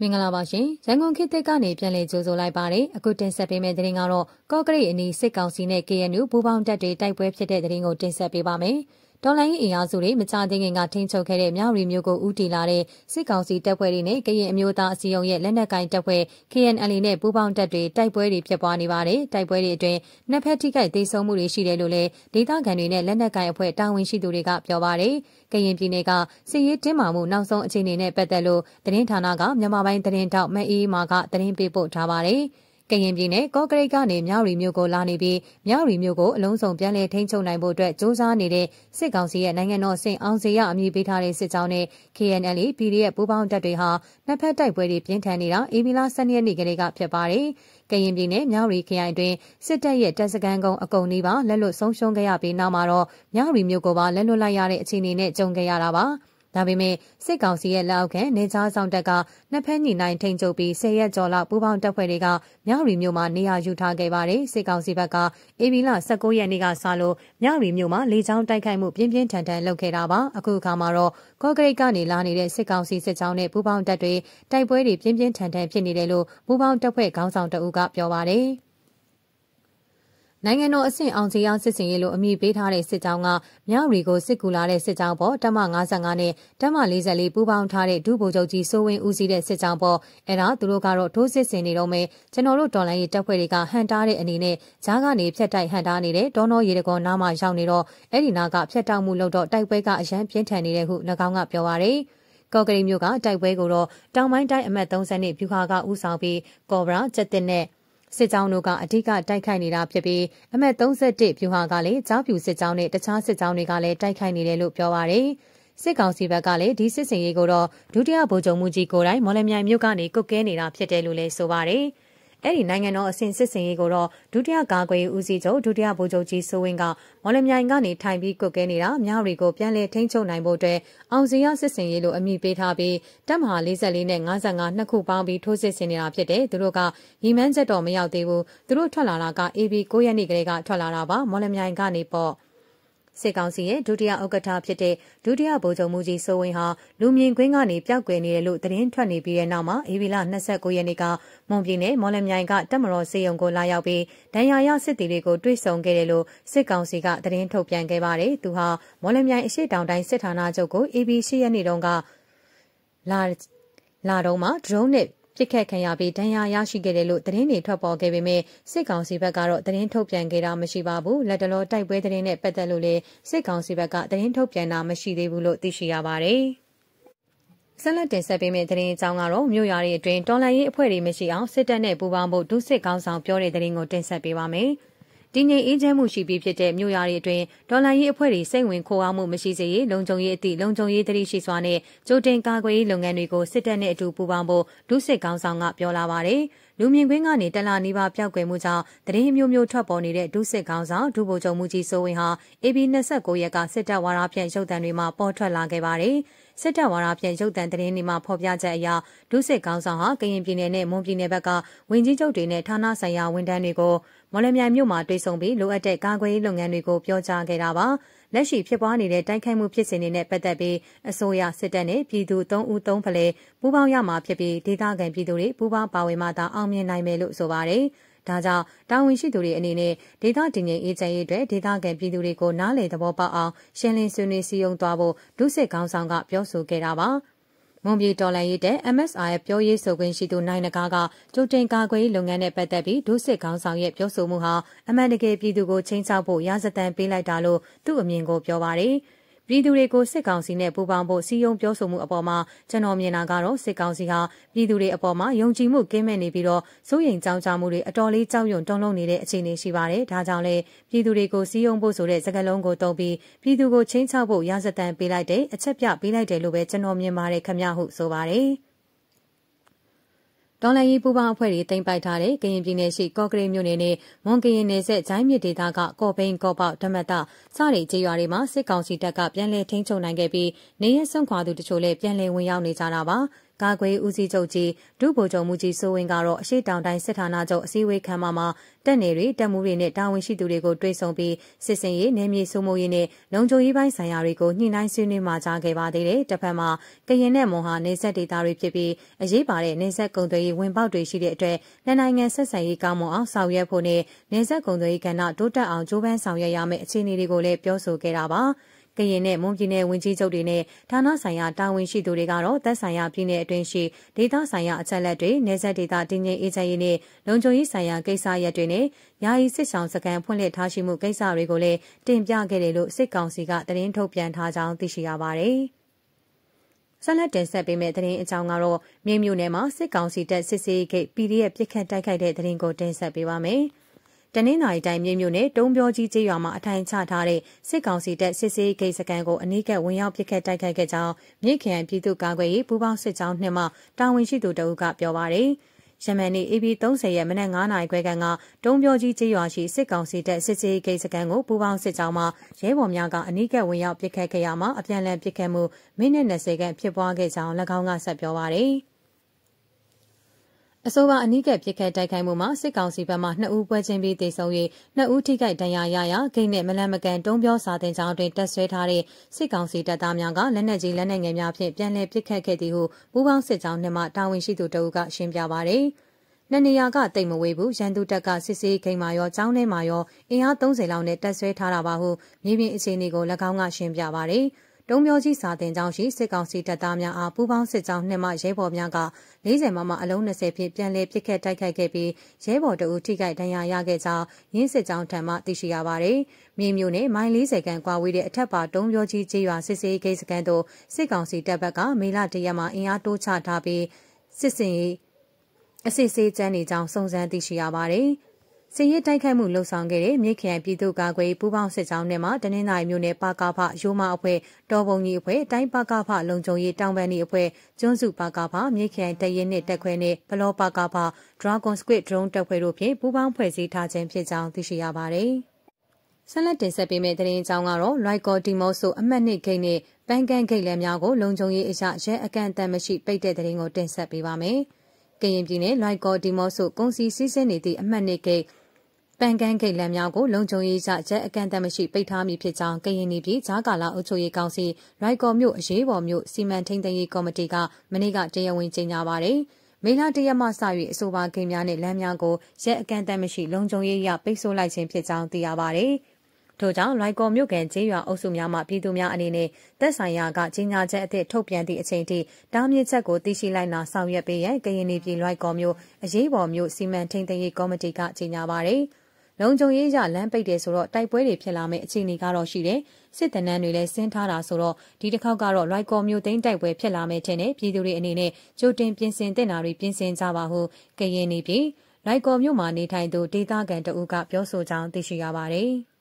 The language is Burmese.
မင်္ဂလာပါရှင်ရန်ကုန်ခေတ်သစ်ကနေပြန်လည်ကြိုဆိုလိုက်ပါတယ်အခုတင်ဆက်ပေးမယ့်သတင်းကတော့ကော့ကရိတ်အနီးစစ်ကောင်စီနဲ့ KNU ပူးပေါင်းတပ်တွေတိုက်ပွဲဖြစ်တဲ့သတင်းကိုတင်ဆက်ပေးပါမယ် တော်လိုင်းအင်အားစုတွေမကြသေးခင်ကထိန်းချုပ်ခဲ့တဲ့မြောက်ရီမျိုးကိုဦးတည်လာတဲ့စစ်ကောင်စီတပ်ဖွဲ့တွေနဲ့ကရင်အမျိုးသားအစည်းအရုံးရဲ့လက်နက်ကင်တပ်ဖွဲ့ KNL နဲ့ပူးပေါင်းတပ်တွေတိုက်ပွဲတွေဖြစ်ပွားနေပါတယ်။တိုက်ပွဲတွေအတွင်းနှစ်ဖက်ထိခိုက်ဒေဆုံးမှုတွေရှိတယ်လို့လည်းဒေသခံတွေနဲ့လက်နက်ကင်အဖွဲ့တာဝန်ရှိသူတွေကပြောပါတယ်။ကရင်ပြည်နယ်ကစစ်ရေးတင်းမာမှုနောက်ဆုံးအခြေအနေနဲ့ပတ်သက်လို့သတင်းဌာနကမြန်မာပိုင်းသတင်းတောက်မအေးမာကသတင်းပေးပို့ထားပါတယ်။ ကရင်ပြည်နယ်ကော့ကရိတ်ကနေမြောက်ရီမြို့ကိုလာနေပြီးမြောက်ရီမြို့ကိုအလုံးစုံပြန်လည်ထိန်းချုပ်နိုင်ဖို့အတွက်စ조사နေတဲ့စစ်ကောင်စီရဲ့နိုင်ငံတော်အဆင့်အောင်စီရအမည်ပေးထားတဲ့စစ်ကြောင်းနဲ့ KNL PDF ပူးပေါင်းတပ်တွေဟာနှစ်ဖက်တိုက်ပွဲတွေပြင်းထန်နေတာအေဗီလာ12ရက်နေ့ကလေးကဖြစ်ပါတယ်။ကရင်ပြည်နယ်မြောက်ရီခရိုင်တွင်စစ်တပ်ရဲ့တပ်စခန်းကုန်းအကုံနီးပါလက်လွတ်ဆုံးရှုံးခဲ့ရပြီးနောက်မှာတော့မြောက်ရီမြို့ကိုပါလက်လွတ်လိုက်ရတဲ့အခြေအနေနဲ့ကြုံခဲ့ရတာပါ။ ဒါပေမဲ့စစ်ကောင်စီရဲ့လက်အောက်ခံနေကြားဆောင်တပ်ကနှစ်ဖက်ညီနိုင်ထိန်ချုပ်ပြီး၁၀ရက်ကျော်လောက်ပူးပေါင်းတပ်ဖွဲ့တွေကမြောက်ရီမြို့မှာနေရာယူထားခဲ့ပါတယ်စစ်ကောင်စီဘက်ကအေဗီလာ19ရက်နေ့ကစလို့မြောက်ရီမြို့မှာလေကြောင်းတိုက်ခိုက်မှုပြင်းပြင်းထန်ထန်လုပ်ခဲ့တာပါအခုအခါမှာတော့ကော့ဂရိတ်ကနေလာနေတဲ့စစ်ကောင်စီစစ်ကြောင်းနဲ့ပူးပေါင်းတပ်တွေတိုက်ပွဲတွေပြင်းပြင်းထန်ထန်ဖြစ်နေတယ်လို့ပူးပေါင်းတပ်ဖွဲ့ခေါင်းဆောင်တအုပ်ကပြောပါတယ် နိုင်ငံတော်အဆင့်အောင်စီအောင်စစ်စင်ရေးလို့အမည်ပေးထားတဲ့စစ်ကြောင်းကမြောက်ရီကိုစစ်ကူလာတဲ့စစ်ကြောင်းပေါ်တမ55နဲ့တမ44ပူးပေါင်းထားတဲ့ဒုဗိုလ်ချုပ်ကြီးစိုးဝင်းဦးစီးတဲ့စစ်ကြောင်းပေါ်အဲ့ဒါသူတို့ကတော့ထိုးစစ်ဆင်နေတော့မယ်ကျွန်တော်တို့တော်လိုင်းရေးတပ်ဖွဲ့တွေကဟန်တားတဲ့အနေနဲ့ဂျားကနေဖျက်တိုက်ဟန်တားနေတဲ့ဒေါ်နောရေတကောနားမှာရောက်နေတော့အဲ့ဒီနာကဖျက်တောက်မှုလုပ်တော့တိုက်ပွဲကအရန်ပြင်းထန်နေတဲ့ဟု၎င်းကပြောပါရယ်ကော့ကရိတ်မြို့ကတိုက်ပွဲကိုတော့တောင်ပိုင်းတိုင်းအမှတ်30နှစ်ဗျူဟာကဦးဆောင်ပြီးကော်ဘရာကျက်တစ်နဲ့ စစ်ကြောင်းတို့ကအဓိကတိုက်ခိုက်နေတာဖြစ်ပြီးအမှတ်31ဗျူဟာကလည်းကြားပြူစစ်ကြောင်းနဲ့တခြားစစ်ကြောင်းတွေကလည်းတိုက်ခိုက်နေတယ်လို့ပြောပါရယ်စစ်ကောင်စီဘက်ကလည်းဒီစစ်စင်ရေးကိုတော့ဒုတိယဗိုလ်ချုပ်မှုကြီးကိုယ်တိုင်မော်လမြိုင်မြို့ကနေကုတ်ကဲနေတာဖြစ်တယ်လို့လည်းဆိုပါရယ်။ အဲ့ဒီနိုင်ငံတော်အဆင့်စစ်စင်ရေးကိုတော့ဒုတိယကာကွယ်ရေးဦးစီးချုပ်ဒုတိယဗိုလ်ချုပ်ကြီးစိုးဝင်းကမော်လမြိုင်ကနေထိုင်ပြီးကွက်ကဲနေတာမြောက်ရီကိုပြန်လည်ထိန်းချုပ်နိုင်ဖို့အတွက်အောင်စီရစစ်စင်ရေးလို့အမည်ပေးထားပြီးတပ်မဟာ44နဲ့55နှစ်ခုပေါင်းပြီးထိုးစစ်ဆင်နေတာဖြစ်တယ်သူတို့ကရီမန်းချက်တော်မရောက်သေးဘူးသူတို့ထွက်လာတာက AB 9ရက်နေ့ကလေးကထွက်လာတာပါမော်လမြိုင်ကနေပေါ့ စစ်ကောင်စီရဲ့ဒုတိယဥက္ကဋ္ဌဖြစ်တဲ့ဒုတိယဗိုလ်ချုပ်မှုကြီးစိုးဝင်းဟာလူမြင်ကွင်းကနေပျောက်ကွယ်နေတယ်လို့သတင်းထွက်နေပြီးတဲ့နောက်မှာအေဗီလာ29ရက်နေ့ကမွန်ပြည်နယ်မော်လမြိုင်ကတပ်မတော်စေယုံကိုလာရောက်ပြီးဒဏ်ရာရစစ်တီတွေကိုတွေ့ဆုံခဲ့တယ်လို့စစ်ကောင်စီကသတင်းထုတ်ပြန်ခဲ့ပါတယ်။သူဟာမော်လမြိုင်အရှိတောင်တိုင်းစစ်ဌာနချုပ်ကို AB 10ရက်နေ့တုန်းကလာလာတော့မှ drone နဲ့ ပြစ်ခတ်ခံရပြီးဒဏ်ရာရရှိခဲ့တယ်လို့သတင်းတွေထွက်ပေါ်ခဲ့ပေမဲ့စစ်ကောင်စီဘက်ကတော့သတင်းထုတ်ပြန်ခဲ့တာမရှိပါဘူးလက်တလောတိုက်ပွဲသတင်းနဲ့ပတ်သက်လို့လည်းစစ်ကောင်စီဘက်ကသတင်းထုတ်ပြန်တာမရှိသေးဘူးလို့သိရှိရပါတယ်ဆက်လက်တင်ဆက်ပေးမယ့်သတင်းအကြောင်းကတော့မြို့ရွာတွေအတွင်းတော်လှန်ရေးအဖွဲ့တွေမရှိအောင်စစ်တပ်နဲ့ပူးပေါင်းဖို့ဒုစစ်ကောင်းဆောင်ပြောတဲ့သတင်းကိုတင်ဆက်ပေးပါမယ်။ တည်ငြိမ်အေးချမ်းမှုရှိပြီးဖြစ်တဲ့မြို့ရွာတွေအတွင်းဒေါ်လာရေးအဖွဲ့တွေစိတ်ဝင်ခိုအောင်မှုမရှိစေရေးလုံခြုံရေးအသည့်လုံခြုံရေးတတိရှိစွာနဲ့ကြိုတင်ကာကွယ်ရေးလုပ်ငန်းတွေကိုစစ်တပ်နဲ့အတူပူးပေါင်းဖို့ဒုစစ်ကောင်ဆောင်ကပြောလာပါတယ်။ လူမြင်ကွင်းကနေတလာနီးပါးပျောက်ကွယ်မှုကြောင့်တရင်မျိုးမျိုးထွက်ပေါ်နေတဲ့ဒုစစ်ကောင်ဆောင်ဒုဗိုလ်ချုပ်မှုကြီးစိုးဝင်းဟာ AB 29ရက်ကစစ်တပ်ဝါဒဖြန့်ရုပ်သံတွေမှာပေါ်ထွက်လာခဲ့ပါတယ်။စစ်တပ်ဝါဒဖြန့်ရုပ်သံသတင်းတွေမှာဖော်ပြချက်အရဒုစစ်ကောင်ဆောင်ဟာကရင်ပြည်နယ်နဲ့မွန်ပြည်နယ်ဘက်ကဝင်ကြီးချုပ်တွေနဲ့ဌာနဆိုင်ရာဝန်ထမ်းတွေကိုမော်လမြိုင်မြို့မှာတွေ့ဆုံပြီးလိုအပ်တဲ့ကာကွယ်ရေးလုပ်ငန်းတွေကိုပြောကြားခဲ့တာပါ လက်ရှိဖြစ်ပွားနေတဲ့တိုက်ခိုက်မှုဖြစ်စဉ်တွေနဲ့ပတ်သက်ပြီးအစိုးရစစ်တပ်နဲ့ပြည်သူ၃ဦး၃ဖလဲပူးပေါင်းရမှာဖြစ်ပြီးဒေသခံပြည်သူတွေပူးပေါင်းပါဝင်မှသာအောင်မြင်နိုင်မယ်လို့ဆိုပါတယ်ဒါကြောင့်တာဝန်ရှိသူတွေအနေနဲ့ဒေသတည်ငြိမ်အေးချမ်းရေးအတွက်ဒေသခံပြည်သူတွေကိုနားလည်သဘောပေါက်အောင်ရှင်းလင်းဆွေးနွေးစည်းရုံးသွားဖို့ဒုစစ်ခေါင်းဆောင်ကပြောဆိုခဲ့တာပါ။ မွန်ပြည်တော်လှန်ရေးတဲ့ MSI ပြောရေးဆိုခွင့်ရှိသူနိုင်နဂါကကြိုတင်ကာကွယ်ရေးလုပ်ငန်းနဲ့ပတ်သက်ပြီးဒုစစ်ခေါင်းဆောင်ရဲ့ပြောဆိုမှုဟာအမှန်တကယ်ပြည်သူကိုချင်းချောက်ဖို့ရာဇသံပေးလိုက်တာလို့သူ့အမြင်ကိုပြောပါတယ်။ ပြည်သူတွေကိုစစ်ကောင်စီနဲ့ပူးပေါင်းဖို့စီယုံပြောဆိုမှုအပေါ်မှာကျွန်တော်မြင်တာကတော့စစ်ကောင်စီဟာပြည်သူတွေအပေါ်မှာယုံကြည်မှုကင်းမဲ့နေပြီးတော့စိုးရိမ်ကြောင်းကြမှုတွေအတော်လေးကြောက်ရွံ့တုန်လှုပ်နေတဲ့အခြေအနေရှိပါတယ်။ဒါကြောင့်လဲပြည်သူတွေကိုစီယုံဖို့ဆိုတဲ့စကားလုံးကိုတုံးပြီးပြည်သူကိုချင်းချောက်ဖို့ရစတန်ပေးလိုက်တဲ့အချက်ပြပေးလိုက်တယ်လို့ပဲကျွန်တော်မြင်ပါတယ်ခမရဟုဆိုပါတယ်။ တော်လိုင်းရေးပူပေါင်းအဖွဲ့တွေတင်ပိုက်ထားတဲ့ကရင်ပြည်နယ်ရှိကော့ကရိတ်မြို့နယ်နဲ့မွန်ကရင်နယ်ဆက်ဂျိုင်းမြစ်ဒေသကကော့ဘိန်းကော့ပေါဓမတ်တစတဲ့ကျေးရွာတွေမှာစစ်ကောင်စီတပ်ကပြန်လည်ထိန်းချုပ်နိုင်ခဲ့ပြီးနေရစွန့်ခွာသူတချို့လည်းပြန်လည်ဝင်ရောက်နေကြတာပါ ကာကွယ်ဦးစီးချုပ်ကြီးဒုဗိုလ်ချုပ်မှုကြီးစိုးဝင်းကတော့အရှိတောင်တိုင်းစစ်ဌာနချုပ်အစည်းအဝေးခန်းမမှာတပ်နယ်တွေတပ်မှုတွေနဲ့တာဝန်ရှိသူတွေကိုတွေ့ဆုံပြီးစစ်စင်ရေးနယ်မြေစိုးမိုးရေးနဲ့လုံခြုံရေးပိုင်းဆိုင်ရာတွေကိုညှိနှိုင်းဆွေးနွေးမှကြားခဲ့ပါသေးတယ်။တစ်ဖက်မှာကရင်နဲ့မွန်ဟာနေဆက်ဒေသတွေဖြစ်ပြီးအရေးပါတဲ့နေဆက်ကုံသွေးရေးဝင်ပေါက်တွေရှိတဲ့အတွက်နှစ်နိုင်ငံဆက်ဆံရေးကောင်းမွန်အောင်ဆောင်ရွက်ဖို့နဲ့နေဆက်ကုံသွေးရေးကဏ္ဍတိုးတက်အောင်ကြိုးပမ်းဆောင်ရွက်ရမယ့်အခြေအနေတွေကိုလည်းပြောဆိုခဲ့တာပါ။ ကရင်နဲ့မွန်ပြည်နယ်ဝန်ကြီးချုပ်တွေနဲ့ဌာနဆိုင်ရာတာဝန်ရှိသူတွေကတော့သက်ဆိုင်ရာပြည်နယ်အတွင်းရှိဒေသဆိုင်ရာအချက်လက်တွေနေဆက်ဒေသတည်ငြိမ်အေးချမ်းရေးနဲ့လုံခြုံရေးဆိုင်ရာကိစ္စရပ်တွေနဲ့ယာယီစစ်ဆောင်စကန်ဖွင့်လှစ်ထားရှိမှုကိစ္စတွေကိုလည်းတင်ပြခဲ့တယ်လို့စစ်ကောင်စီကသတင်းထုတ်ပြန်ထားကြောင်းသိရှိရပါတယ်။ဆက်လက်တင်ဆက်ပေးမယ့်သတင်းအကြောင်းကတော့မြေမြူနယ်မှာစစ်ကောင်စီတပ်စစ်ဆေးဂိတ် PDF ပြစ်ခတ်တိုက်ခိုက်တဲ့သတင်းကိုတင်ဆက်ပေးပါမယ်။ တနင်္သာရီတိုင်းမြို့မြို့နယ်တုံးပြောကြီးကျေးရွာမှာအထိုင်ချထားတဲ့စစ်ကောင်စီတပ်စစ်ဆေးဂိတ်စကန်ကိုအနီးကပ်ဝင်ရောက်ပစ်ခတ်တိုက်ခိုက်ခဲ့ကြောင်းမြေခရိုင်ပြည်သူ့ကာကွယ်ရေးပူးပေါင်းစစ်ကြောင်းနှင့်မှတာဝန်ရှိသူတအုပ်ကပြောပါရယ်ယမန်နေ့ AB 30ရက်မနက်9:00နာရီခွဲကတုံးပြောကြီးကျေးရွာရှိစစ်ကောင်စီတပ်စစ်ဆေးဂိတ်စကန်ကိုပူးပေါင်းစစ်ကြောင်းမှရဲဘော်များကအနီးကပ်ဝင်ရောက်ပစ်ခတ်ခဲ့ရမှာအပြန်အလှန်ပစ်ခတ်မှုမိနစ်20ခန့်ဖြစ်ပွားခဲ့ကြောင်း၎င်းကဆက်ပြောပါရယ်။ အဆိုပါအနီးကပ်ပြစ်ခတ်တိုက်ခိုက်မှုမှာစစ်ကောင်စီဘက်မှ2ဦးပွဲချင်းပြီးတေဆုံ၍2ဦးထိခိုက်ဒဏ်ရာရရာဂိတ်နဲ့မလန်မကန်တုံးပြောစာတင်ကြောင်းတွင်တက်ဆွဲထားတဲ့စစ်ကောင်စီတပ်သားများကလက်နက်ကြီးလက်နက်ငယ်များဖြင့်ပြန်လည်ပစ်ခတ်ခဲ့သည်ဟုပူးပေါင်းစစ်ကြောင်းနှင့်မှတာဝန်ရှိသူတအုပ်ကရှင်းပြပါသည်နှစ်နေရာကတိတ်မဝေးဘူးရန်သူတပ်ကစစ်စေးခိန်မာရောကျောင်းထဲမှာရောအင်အား30လောက်နဲ့တက်ဆွဲထားတာပါဟုမြေပြင်အခြေအနေကို၎င်းကရှင်းပြပါသည်။ တုံးမျိုးကြီးစာတင်ကျောင်းရှိစစ်ကောင်စီတပ်သားများအားပူးပေါင်းစစ်ကြောင်းနှစ်မှရဲဘော်များက40မမအလုံး20ဖြင့်ပြန်လည်ပစ်ခတ်တိုက်ခိုက်ခဲ့ပြီးရဲဘော်တို့ထိခိုက်ဒဏ်ရာရခဲ့ကြောင်းရင်းစစ်ကြောင်းထံမှသိရှိရပါတယ်။မြေမျိုးနဲ့မိုင်40ခန့်ကွာဝေးတဲ့အထက်ပါတုံးမျိုးကြီးကျေးရွာစစ်စေးဂိတ်စကန်တို့စစ်ကောင်စီတပ်ဘက်ကမေလတရက်မှာအင်အားတိုးချထားပြီးစစ်စင်ရေးအစစ်ဆေးကျန်းနေကြောင်းစုံစမ်းသိရှိရပါတယ်။ စစ်ရေးတိုက်ခိုက်မှုလှုံ့ဆော်ခဲ့တဲ့မြေခရိုင်ပြည်သူ့ကာကွယ်ပူးပေါင်းစစ်ကြောင်းနဲ့မှတနင်္သာရီမြို့နယ်ပါကာဖရိုးမအဖွဲ့တော်ပုံကြီးအဖွဲ့တိုင်းပါကာဖလုံခြုံရေးတောင်ပန်းဒီအဖွဲ့ကျွန်းစုပါကာဖမြေခရိုင်တရင်နှင့်တက်ခွဲနှင့်ဘလောပါကာဖ Dragon Squid Drone တပ်ဖွဲ့တို့ဖြင့်ပူးပေါင်းဖွဲ့စည်းထားခြင်းဖြစ်ကြောင်းသိရှိရပါတယ်။ဆက်လက်တင်ဆက်ပေးမယ့်သတင်းအကြောင်းကတော့ Lycor Dimoso အမှတ်နှစ်ဂိတ်နဲ့ပန်းကန်ဂိတ်လမ်းများကိုလုံခြုံရေးအရာရဲအကန့်အသတ်မရှိပိတ်တဲ့သတင်းကိုတင်ဆက်ပေးပါမယ်။ကရင်ပြည်နယ် Lycor Dimoso ကုန်စည်စည်းစိမ်နေသည့်အမှတ်နှစ်ဂိတ် ပန်ကန်းဂိတ်လမ်းများကိုလုံခြုံရေးကြချက်အကန့်အသတ်မရှိပိတ်ထားမည်ဖြစ်ကြောင်းကရင်ပြည်ဂျာကာလာအုပ်ချုပ်ရေးကောင်စီရိုက်ကော်မြို့အရေးပေါ်မြို့စီမံထိန်းသိမ်းရေးကော်မတီကမနေ့ကတရားဝင်ကြေညာပါတယ်။မေလတရက်မှစ၍အဆိုပါဂိတ်များနဲ့လမ်းများကိုရက်အကန့်အသတ်မရှိလုံခြုံရေးရပိတ်ဆို့လိုက်ခြင်းဖြစ်ကြောင်းသိရပါတယ်။ထို့ကြောင့်လိုက်ကော်မြို့ကန်ကျေးရွာအုပ်စုများမှပြည်သူများအနေနဲ့သက်ဆိုင်ရာကကြီးညာချက်အသစ်ထုတ်ပြန်သည့်အချိန်ထိတားမြစ်ချက်ကိုသိရှိလိုက်နာဆောင်ရွက်ပေးရန်ကရင်ပြည်လိုက်ကော်မြို့အရေးပေါ်မြို့စီမံထိန်းသိမ်းရေးကော်မတီကကြေညာပါတယ်။ လုံခြုံရေးရလမ်းပိတ်တယ်ဆိုတော့တိုက်ပွဲတွေဖြစ်လာမယ့်အခြေအနေကတော့ရှိတယ်စစ်တနန်းတွေလည်းဆင်းထားတာဆိုတော့ဒီတစ်ခေါက်ကတော့လိုက်ကော်မျိုးသိန်းတိုက်ပွဲဖြစ်လာမယ့်ထင်တယ်ပြည်သူတွေအနေနဲ့ကြိုတင်ပြင်ဆင်တင်တာတွေပြင်ဆင်ကြပါဟုကရင်နေပြီလိုက်ကော်မျိုးမှာနေထိုင်သူဒေသခံတအုပ်ကပြောဆိုကြောင်းသိရှိရပါတယ်။